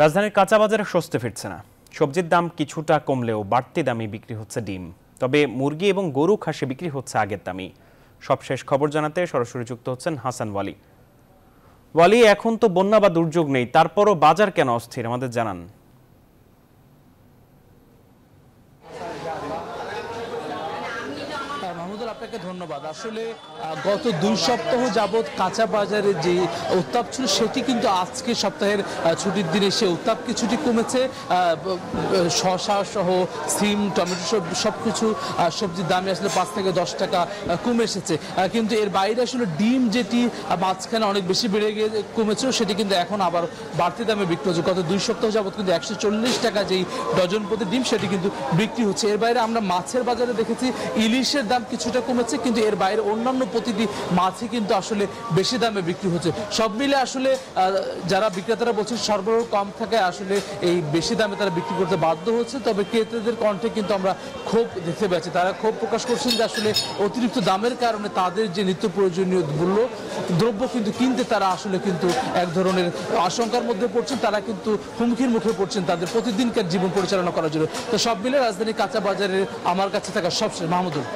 রাজধানীর কাঁচা বাজারে স্বস্তি ফিরছে না। সবজির দাম কিছুটা কমলেও বাড়তি দামে বিক্রি হচ্ছে ডিম। তবে মুরগি এবং গরু খাসি বিক্রি হচ্ছে আগের দামই সবশেষ খবর জানাতে সরাসরি যুক্ত হচ্ছেন হাসান ওয়ালি। ওয়ালি, এখন তো বন্যা বা দুর্যোগ নেই, তারপরও বাজার কেন অস্থির? আমাদের জানান মাহমুদুল, আপনাকে ধন্যবাদ। আসলে গত দুই সপ্তাহ যাবৎ কাঁচা বাজারে যে উত্তাপ ছিল, সেটি কিন্তু আজকে সপ্তাহের ছুটির দিনে সে উত্তাপ কিছুটি কমেছে। শসা সহ সিম, টমেটো সব সব কিছু সবজির দামে আসলে পাঁচ থেকে দশ টাকা কমে এসেছে। কিন্তু এর বাইরে আসলে ডিম যেটি মাঝখানে অনেক বেশি বেড়ে গিয়ে কমেছিল সেটি কিন্তু এখন আবার বাড়তি দামে বিক্রি হচ্ছে। গত দুই সপ্তাহ যাবৎ কিন্তু একশো চল্লিশ টাকা যেই ডজন প্রতি ডিম, সেটি কিন্তু বিক্রি হচ্ছে। এর বাইরে আমরা মাছের বাজারে দেখেছি, ইলিশের দাম কিছুটা কমেছে, কিন্তু এর বাইরে অন্যান্য প্রতিটি মাছই কিন্তু আসলে বেশি দামে বিক্রি হচ্ছে। সব মিলে আসলে যারা বিক্রেতারা বলছেন সরবরাহ কম থাকায় আসলে এই বেশি দামে তারা বিক্রি করতে বাধ্য হচ্ছে, তবে ক্রেতাদের কণ্ঠে কিন্তু আমরা ক্ষোভ দেখতে পাচ্ছি। তারা ক্ষোভ প্রকাশ করছেন যে আসলে অতিরিক্ত দামের কারণে তাদের যে নিত্য প্রয়োজনীয় মূল্য, দ্রব্য কিন্তু কিনতে তারা আসলে কিন্তু এক ধরনের আশঙ্কার মধ্যে পড়ছেন, তারা কিন্তু হুমকির মুখে পড়ছেন তাদের প্রতিদিনকার জীবন পরিচালনা করার জন্য। তো সব মিলে রাজধানী কাঁচা বাজারের আমার কাছে থাকা সবশেষ, মাহমুদুল।